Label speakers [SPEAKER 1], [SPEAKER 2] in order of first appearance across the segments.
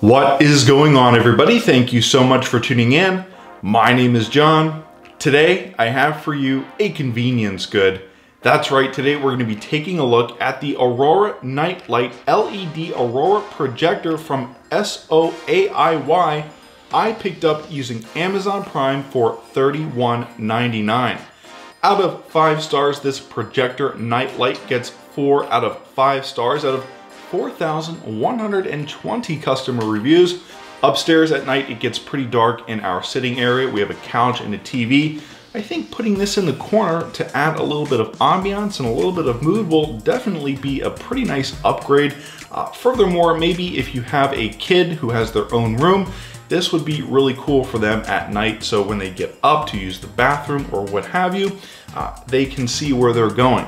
[SPEAKER 1] What is going on everybody? Thank you so much for tuning in. My name is John. Today I have for you a convenience good. That's right, today we're gonna to be taking a look at the Aurora Nightlight LED Aurora projector from SOAIY I picked up using Amazon Prime for $31.99. Out of five stars, this projector nightlight gets four out of five stars out of 4,120 customer reviews. Upstairs at night, it gets pretty dark in our sitting area. We have a couch and a TV. I think putting this in the corner to add a little bit of ambiance and a little bit of mood will definitely be a pretty nice upgrade. Uh, furthermore, maybe if you have a kid who has their own room, this would be really cool for them at night. So when they get up to use the bathroom or what have you, uh, they can see where they're going.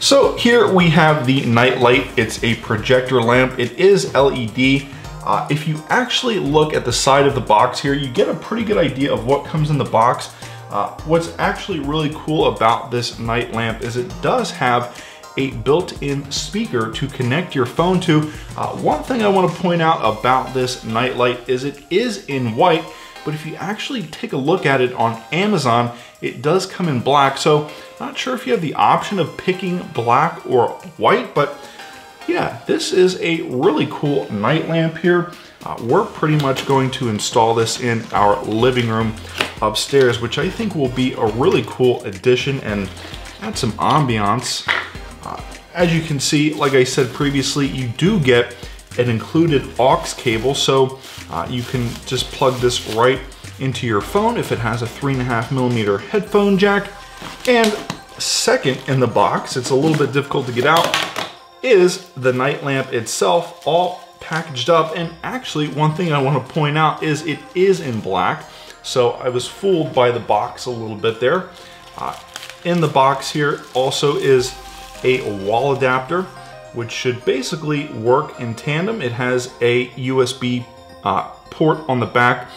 [SPEAKER 1] So here we have the nightlight. It's a projector lamp. It is LED. Uh, if you actually look at the side of the box here, you get a pretty good idea of what comes in the box. Uh, what's actually really cool about this night lamp is it does have a built-in speaker to connect your phone to. Uh, one thing I want to point out about this nightlight is it is in white, but if you actually take a look at it on Amazon, it does come in black. So not sure if you have the option of picking black or white, but yeah, this is a really cool night lamp here. Uh, we're pretty much going to install this in our living room upstairs, which I think will be a really cool addition and add some ambiance. Uh, as you can see, like I said previously, you do get an included aux cable, so uh, you can just plug this right into your phone if it has a three and a half millimeter headphone jack. And second in the box, it's a little bit difficult to get out, is the night lamp itself, all packaged up. And actually, one thing I want to point out is it is in black. So I was fooled by the box a little bit there. Uh, in the box here also is a wall adapter, which should basically work in tandem. It has a USB uh, port on the back.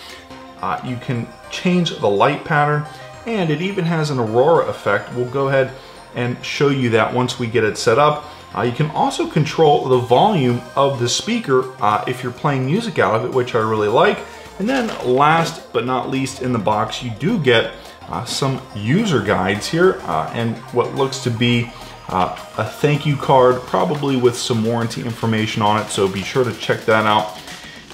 [SPEAKER 1] Uh, you can change the light pattern and it even has an aurora effect. We'll go ahead and show you that once we get it set up. Uh, you can also control the volume of the speaker uh, if you're playing music out of it, which I really like. And then last but not least in the box, you do get uh, some user guides here uh, and what looks to be uh, a thank you card, probably with some warranty information on it, so be sure to check that out.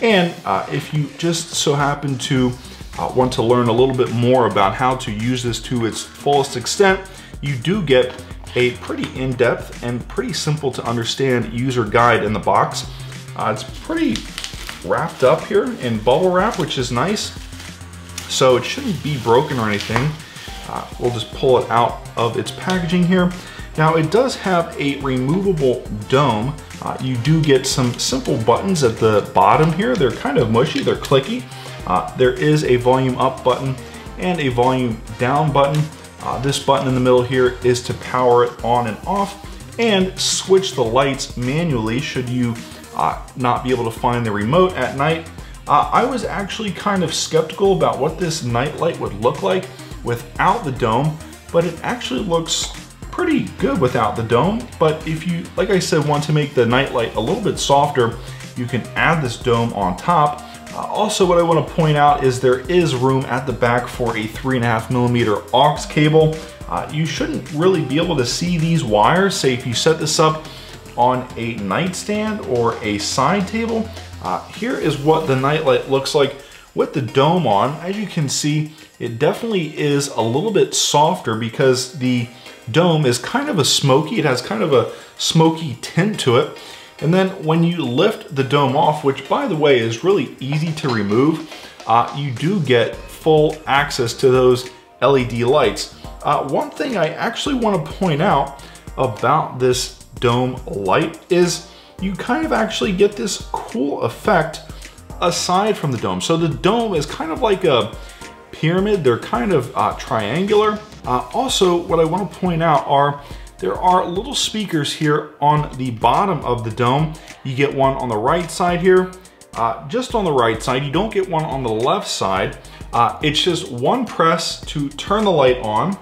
[SPEAKER 1] And uh, if you just so happen to uh, want to learn a little bit more about how to use this to its fullest extent, you do get a pretty in-depth and pretty simple to understand user guide in the box. Uh, it's pretty wrapped up here in bubble wrap, which is nice. So it shouldn't be broken or anything. Uh, we'll just pull it out of its packaging here. Now it does have a removable dome. Uh, you do get some simple buttons at the bottom here. They're kind of mushy, they're clicky. Uh, there is a volume up button and a volume down button. Uh, this button in the middle here is to power it on and off and switch the lights manually should you uh, not be able to find the remote at night. Uh, I was actually kind of skeptical about what this night light would look like without the dome, but it actually looks pretty good without the dome, but if you, like I said, want to make the nightlight a little bit softer, you can add this dome on top. Uh, also, what I want to point out is there is room at the back for a three and a half millimeter aux cable. Uh, you shouldn't really be able to see these wires. Say if you set this up on a nightstand or a side table, uh, here is what the nightlight looks like with the dome on. As you can see, it definitely is a little bit softer because the dome is kind of a smoky, it has kind of a smoky tint to it. And then when you lift the dome off, which by the way is really easy to remove, uh, you do get full access to those LED lights. Uh, one thing I actually want to point out about this dome light is you kind of actually get this cool effect aside from the dome. So the dome is kind of like a pyramid. They're kind of uh, triangular. Uh, also, what I want to point out are there are little speakers here on the bottom of the dome. You get one on the right side here, uh, just on the right side. You don't get one on the left side. Uh, it's just one press to turn the light on.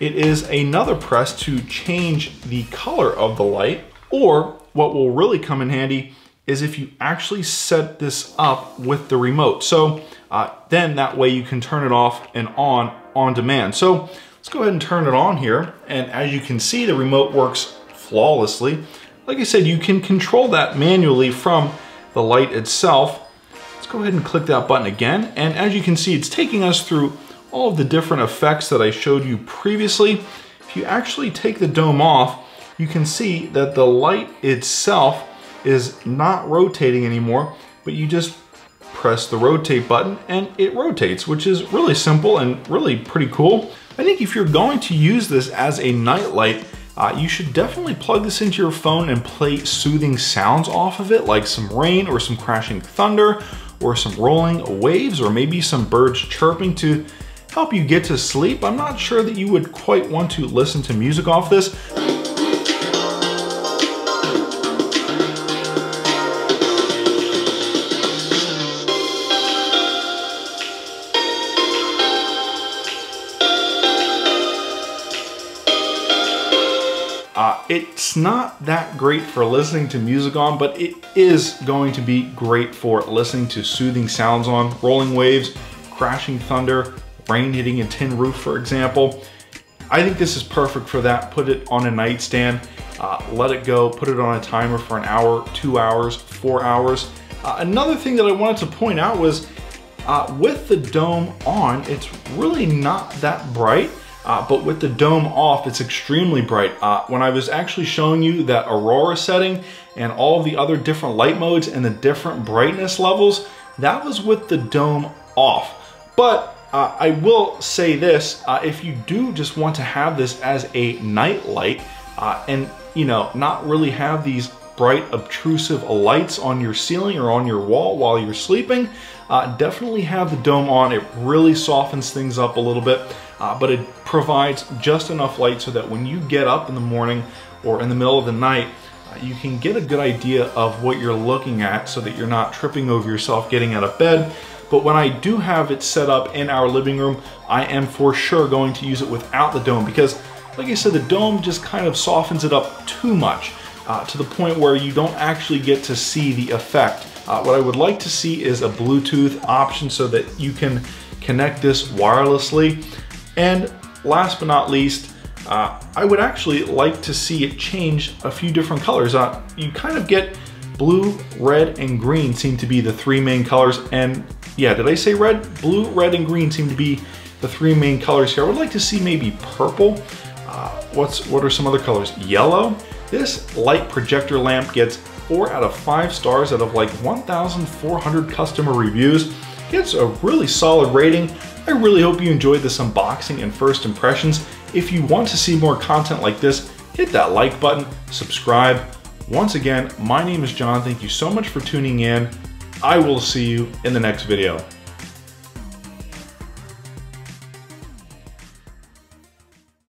[SPEAKER 1] It is another press to change the color of the light, or what will really come in handy is if you actually set this up with the remote. So uh, then that way you can turn it off and on on demand. So let's go ahead and turn it on here. And as you can see, the remote works flawlessly. Like I said, you can control that manually from the light itself. Let's go ahead and click that button again. And as you can see, it's taking us through all of the different effects that I showed you previously. If you actually take the dome off, you can see that the light itself is not rotating anymore, but you just press the rotate button and it rotates, which is really simple and really pretty cool. I think if you're going to use this as a night light, uh, you should definitely plug this into your phone and play soothing sounds off of it, like some rain or some crashing thunder or some rolling waves or maybe some birds chirping to help you get to sleep. I'm not sure that you would quite want to listen to music off this. Not that great for listening to music on, but it is going to be great for listening to soothing sounds on, rolling waves, crashing thunder, rain hitting a tin roof, for example. I think this is perfect for that. Put it on a nightstand, uh, let it go, put it on a timer for an hour, two hours, four hours. Uh, another thing that I wanted to point out was uh, with the dome on, it's really not that bright. Uh, but with the dome off, it's extremely bright. Uh, when I was actually showing you that Aurora setting and all the other different light modes and the different brightness levels, that was with the dome off. But uh, I will say this, uh, if you do just want to have this as a night light uh, and you know, not really have these bright obtrusive lights on your ceiling or on your wall while you're sleeping, uh, definitely have the dome on. It really softens things up a little bit uh, but it provides just enough light so that when you get up in the morning or in the middle of the night, uh, you can get a good idea of what you're looking at so that you're not tripping over yourself getting out of bed. But when I do have it set up in our living room, I am for sure going to use it without the dome because like I said, the dome just kind of softens it up too much uh, to the point where you don't actually get to see the effect. Uh, what I would like to see is a Bluetooth option so that you can connect this wirelessly. And last but not least, uh, I would actually like to see it change a few different colors. Uh, you kind of get blue, red, and green seem to be the three main colors. And yeah, did I say red? Blue, red, and green seem to be the three main colors here. I would like to see maybe purple. Uh, what's What are some other colors? Yellow. This light projector lamp gets four out of five stars out of like 1,400 customer reviews. Gets a really solid rating. I really hope you enjoyed this unboxing and first impressions. If you want to see more content like this, hit that like button, subscribe. Once again, my name is John. Thank you so much for tuning in. I will see you in the next video.